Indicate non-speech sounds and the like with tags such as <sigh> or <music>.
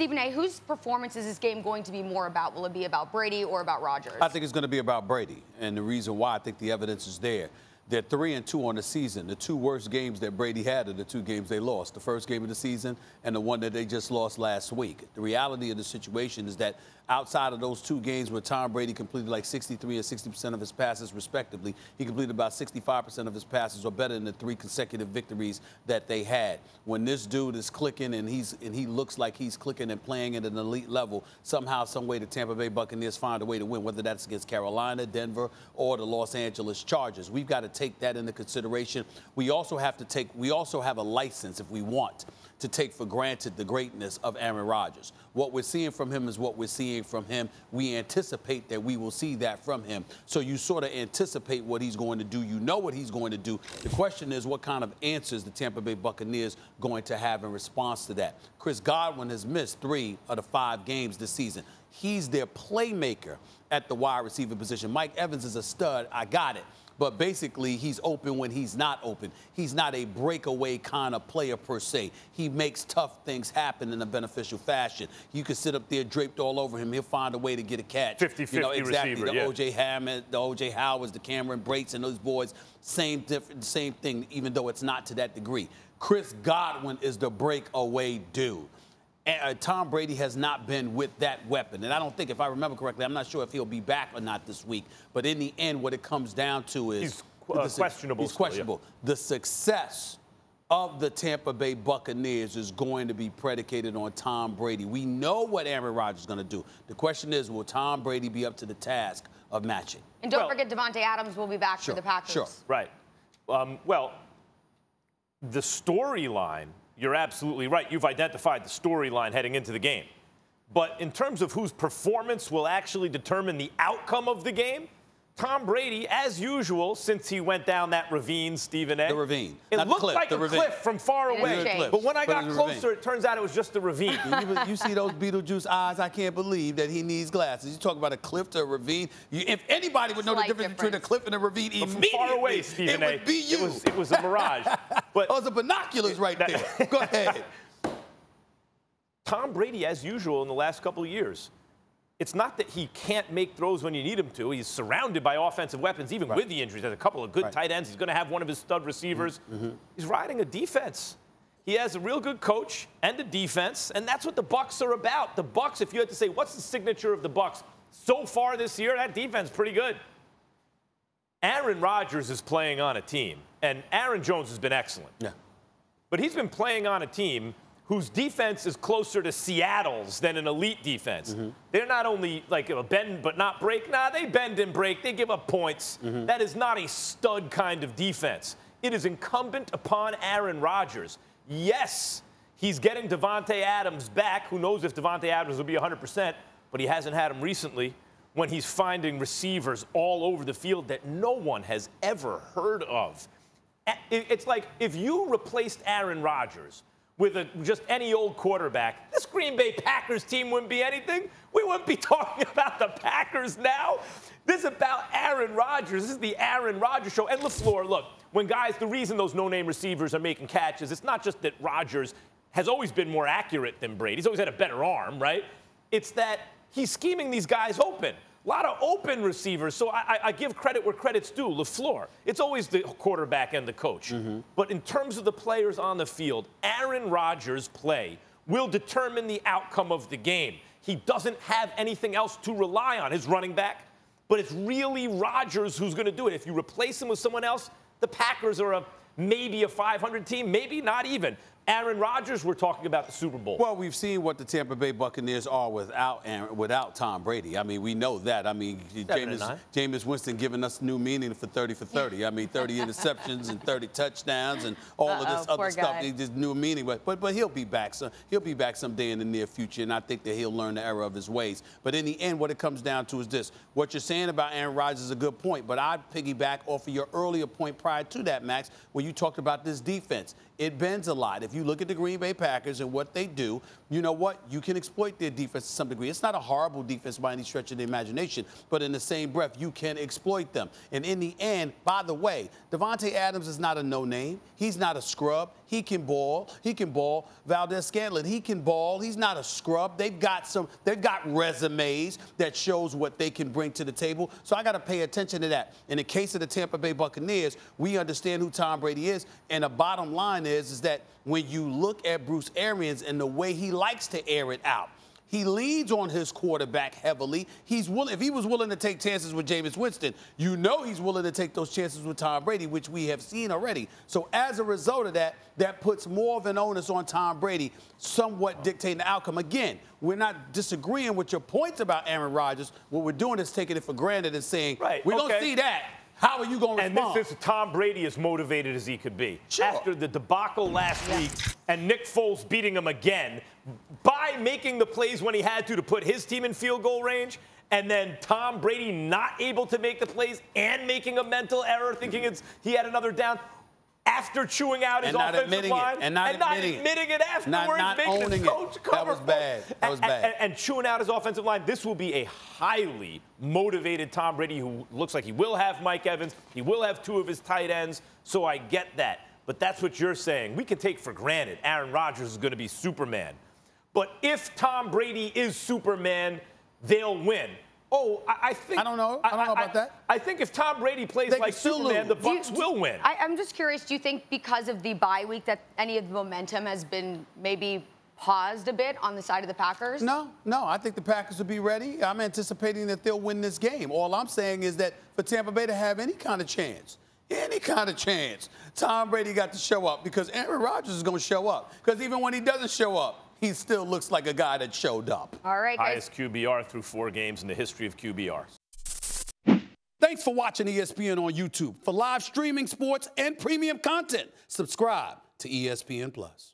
Stephen A., whose performance is this game going to be more about? Will it be about Brady or about Rodgers? I think it's going to be about Brady. And the reason why I think the evidence is there. They're three and two on the season. The two worst games that Brady had are the two games they lost. The first game of the season and the one that they just lost last week. The reality of the situation is that outside of those two games where Tom Brady completed like 63 and 60% of his passes respectively, he completed about 65% of his passes or better in the three consecutive victories that they had. When this dude is clicking and he's and he looks like he's clicking and playing at an elite level, somehow, some way the Tampa Bay Buccaneers find a way to win, whether that's against Carolina, Denver, or the Los Angeles Chargers. We've got to take that into consideration. We also have to take we also have a license if we want to take for granted the greatness of Aaron Rodgers. What we're seeing from him is what we're seeing from him. We anticipate that we will see that from him. So you sort of anticipate what he's going to do. You know what he's going to do. The question is what kind of answers the Tampa Bay Buccaneers going to have in response to that. Chris Godwin has missed three of the five games this season. He's their playmaker at the wide receiver position. Mike Evans is a stud. I got it but basically he's open when he's not open. He's not a breakaway kind of player per se. He makes tough things happen in a beneficial fashion. You can sit up there draped all over him. He'll find a way to get a catch. 50-50 you know, exactly. receiver, the yeah. O.J. Hammond, the O.J. Howards, the Cameron Brates, and those boys, same different, same thing, even though it's not to that degree. Chris Godwin is the breakaway dude uh, Tom Brady has not been with that weapon. And I don't think, if I remember correctly, I'm not sure if he'll be back or not this week. But in the end, what it comes down to is he's uh, the, questionable. He's still, questionable. Yeah. The success of the Tampa Bay Buccaneers is going to be predicated on Tom Brady. We know what Aaron Rodgers is going to do. The question is, will Tom Brady be up to the task of matching? And don't well, forget, Davante Adams will be back sure, for the Packers. Sure. Right. Um, well, the storyline you're absolutely right. You've identified the storyline heading into the game. But in terms of whose performance will actually determine the outcome of the game, Tom Brady, as usual, since he went down that ravine, Stephen A. The ravine. It Not looked cliff, like the a ravine. cliff from far away. But when I but got closer, ravine. it turns out it was just the ravine. <laughs> you, you see those Beetlejuice eyes? I can't believe that he needs glasses. You talk about a cliff to a ravine. You, if anybody would know the Slight difference, between a cliff and a ravine But from far away, Stephen it A. would be you. It was, it was a mirage. <laughs> But Those are binoculars right there. <laughs> Go ahead. Tom Brady, as usual in the last couple of years, it's not that he can't make throws when you need him to. He's surrounded by offensive weapons, even Right. with the injuries. There's a couple of good Right. tight ends. He's going to have one of his stud receivers. Mm-hmm. He's riding a defense. He has a real good coach and a defense, and that's what the Bucs are about. The Bucs, if you had to say what's the signature of the Bucs so far this year, that defense pretty good. Aaron Rodgers is playing on a team, and Aaron Jones has been excellent. Yeah. But he's been playing on a team whose defense is closer to Seattle's than an elite defense. Mm-hmm. They're not only like a bend but not break. Nah, they bend and break. They give up points. Mm-hmm. That is not a stud kind of defense. It is incumbent upon Aaron Rodgers. Yes, he's getting Davante Adams back. Who knows if Davante Adams will be 100%, but he hasn't had him recently when he's finding receivers all over the field that no one has ever heard of. It's like if you replaced Aaron Rodgers with a, just any old quarterback, this Green Bay Packers team wouldn't be anything. We wouldn't be <laughs> talking about the Packers now. This is about Aaron Rodgers. This is the Aaron Rodgers show. And LaFleur, look, when guys, the reason those no name receivers are making catches, it's not just that Rodgers has always been more accurate than Brady. He's always had a better arm, right? It's that he's scheming these guys open. A lot of open receivers. So I, I- I give credit where credit's due. LaFleur. It's always the quarterback and the coach. Mm-hmm. But in terms of the players on the field, Aaron Rodgers' play will determine the outcome of the game. He doesn't have anything else to rely on. His running back, but it's really Rodgers who's going to do it. If you replace him with someone else, the Packers are a maybe a 500 team, maybe not even. Aaron Rodgers, we're talking about the Super Bowl. Well, we've seen what the Tampa Bay Buccaneers are without Aaron, without Tom Brady. I mean, we know that. I mean, and Jameis. Jameis Winston giving us new meaning for 30 for 30. I mean, 30 <laughs> interceptions and 30 touchdowns and all of this Uh-oh, poor other stuff. guy. He just new meaning. But, but but he'll be back. So he'll be back someday in the near future, and I think that he'll learn the error of his ways. But in the end, what it comes down to is this: what you're saying about Aaron Rodgers is a good point. But I'd piggyback off of your earlier point prior to that, Max, where you talked about this defense. It bends a lot. If you look at the Green Bay Packers and what they do, you know what? You can exploit their defense to some degree. It's not a horrible defense by any stretch of the imagination, but in the same breath, you can exploit them. And in the end, by the way, Davante Adams is not a no-name. He's not a scrub. He can ball. He can ball. Valdes-Scantling, he can ball. He's not a scrub. They've got some, they've got resumes that shows what they can bring to the table. So I got to pay attention to that. In the case of the Tampa Bay Buccaneers, we understand who Tom Brady is. And the bottom line is, is that when you look at Bruce Arians and the way he likes to air it out, he leads on his quarterback heavily. He's willing, if he was willing to take chances with Jameis Winston, you know he's willing to take those chances with Tom Brady, which we have seen already. So as a result of that, that puts more of an onus on Tom Brady, somewhat dictating the outcome. Again, we're not disagreeing with your points about Aaron Rodgers. What we're doing is taking it for granted and saying, Right, we okay. don't see that. How are you going to respond? And this is Tom Brady as motivated as he could be. Sure. After the debacle last week and Nick Foles beating him again by making the plays when he had to to put his team in field goal range, and then Tom Brady not able to make the plays and making a mental error, thinking it's he had another down. After chewing out his And not offensive admitting it. line And not admitting it. admitting it afterwards, Not- not owning it. That was bad. That was And- bad. and- and chewing out his offensive line. This will be a highly motivated Tom Brady who looks like he will have Mike Evans. He will have two of his tight ends. So I get that. But that's what you're saying. We can take for granted Aaron Rodgers is going to be Superman. But if Tom Brady is Superman, they'll win. Oh, I, I think. I don't know. I don't know about that. I think if Tom Brady plays They like still Superman, lose. the Do Do you- Bucs will win. I, I'm just curious. Do you think because of the bye week that any of the momentum has been maybe paused a bit on the side of the Packers? No, no. I think the Packers will be ready. I'm anticipating that they'll win this game. All I'm saying is that for Tampa Bay to have any kind of chance, any kind of chance, Tom Brady got to show up because Aaron Rodgers is going to show up. Because even when he doesn't show up, he still looks like a guy that showed up. All right, guys. Highest QBR through four games in the history of QBRs. Thanks for watching E ESPN on YouTube. For live streaming sports and premium content, subscribe to E ESPN Plus.